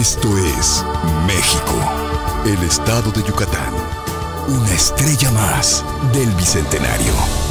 Esto es México, el estado de Yucatán. Una estrella más del Bicentenario.